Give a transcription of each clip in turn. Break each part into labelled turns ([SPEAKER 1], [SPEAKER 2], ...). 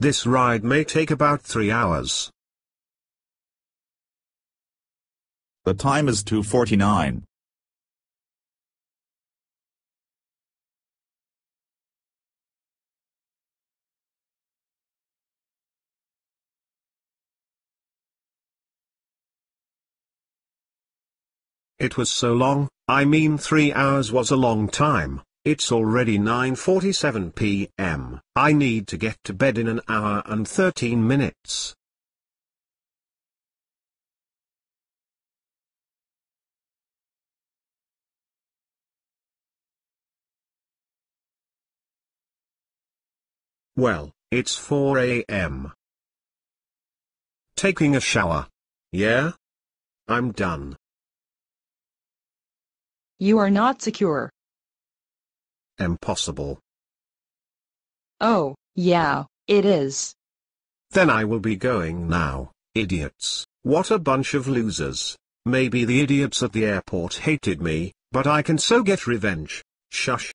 [SPEAKER 1] This ride may take about three hours.
[SPEAKER 2] The time is 2.49.
[SPEAKER 1] It was so long, I mean three hours was a long time. It's already 9.47 p.m. I need to get to bed in an hour and 13 minutes. Well, it's 4 a.m. Taking a shower. Yeah? I'm done.
[SPEAKER 3] You are not secure.
[SPEAKER 1] Impossible.
[SPEAKER 3] Oh, yeah, it is.
[SPEAKER 1] Then I will be going now, idiots. What a bunch of losers. Maybe the idiots at the airport hated me, but I can so get revenge. Shush.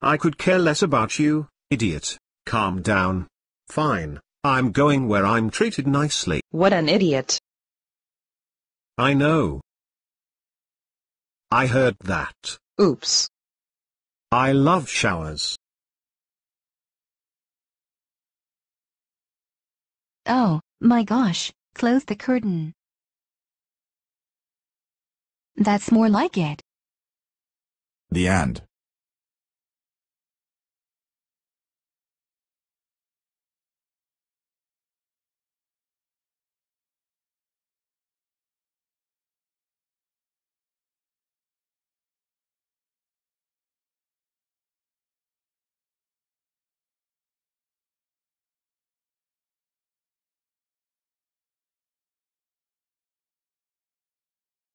[SPEAKER 1] I could care less about you, idiot. Calm down. Fine, I'm going where I'm treated nicely.
[SPEAKER 3] What an idiot.
[SPEAKER 1] I know. I heard that.
[SPEAKER 3] Oops.
[SPEAKER 1] I love showers.
[SPEAKER 4] Oh, my gosh, close the curtain. That's more like it.
[SPEAKER 2] The end.